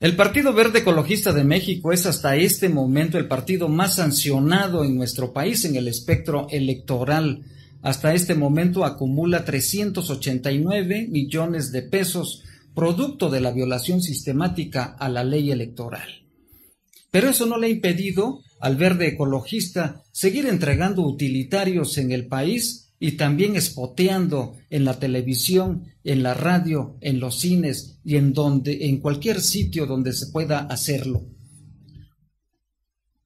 El Partido Verde Ecologista de México es hasta este momento el partido más sancionado en nuestro país en el espectro electoral. Hasta este momento acumula 389 millones de pesos, producto de la violación sistemática a la ley electoral. Pero eso no le ha impedido al verde ecologista seguir entregando utilitarios en el país y también espoteando en la televisión, en la radio, en los cines y en donde en cualquier sitio donde se pueda hacerlo.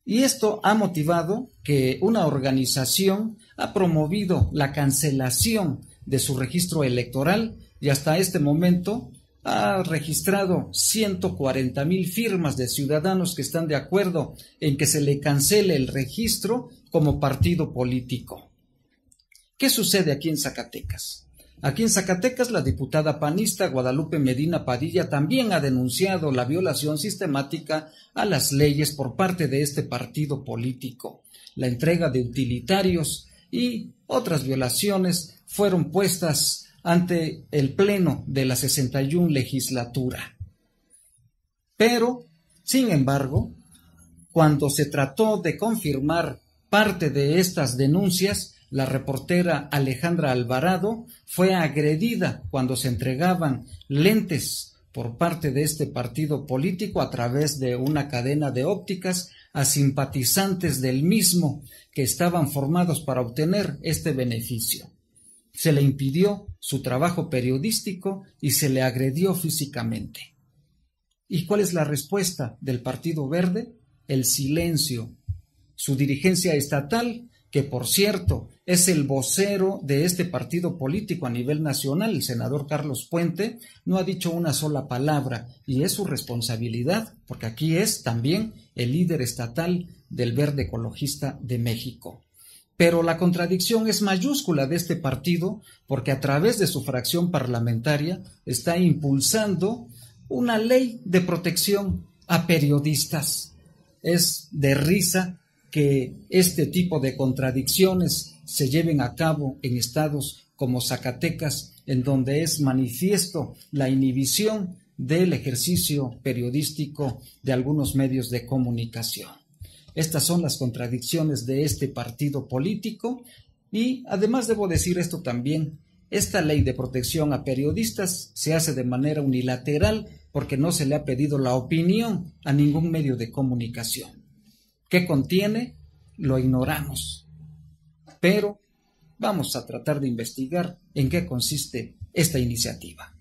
Y esto ha motivado que una organización ha promovido la cancelación de su registro electoral y hasta este momento ha registrado 140 mil firmas de ciudadanos que están de acuerdo en que se le cancele el registro como partido político. ¿Qué sucede aquí en Zacatecas? Aquí en Zacatecas la diputada panista Guadalupe Medina Padilla también ha denunciado la violación sistemática a las leyes por parte de este partido político. La entrega de utilitarios y otras violaciones fueron puestas ante el Pleno de la 61 legislatura. Pero, sin embargo, cuando se trató de confirmar parte de estas denuncias, la reportera Alejandra Alvarado fue agredida cuando se entregaban lentes por parte de este partido político a través de una cadena de ópticas a simpatizantes del mismo que estaban formados para obtener este beneficio. Se le impidió su trabajo periodístico y se le agredió físicamente. ¿Y cuál es la respuesta del Partido Verde? El silencio. Su dirigencia estatal que por cierto es el vocero de este partido político a nivel nacional, el senador Carlos Puente, no ha dicho una sola palabra y es su responsabilidad, porque aquí es también el líder estatal del Verde Ecologista de México. Pero la contradicción es mayúscula de este partido porque a través de su fracción parlamentaria está impulsando una ley de protección a periodistas. Es de risa que este tipo de contradicciones se lleven a cabo en estados como Zacatecas, en donde es manifiesto la inhibición del ejercicio periodístico de algunos medios de comunicación. Estas son las contradicciones de este partido político y además debo decir esto también, esta ley de protección a periodistas se hace de manera unilateral porque no se le ha pedido la opinión a ningún medio de comunicación. ¿Qué contiene? Lo ignoramos. Pero vamos a tratar de investigar en qué consiste esta iniciativa.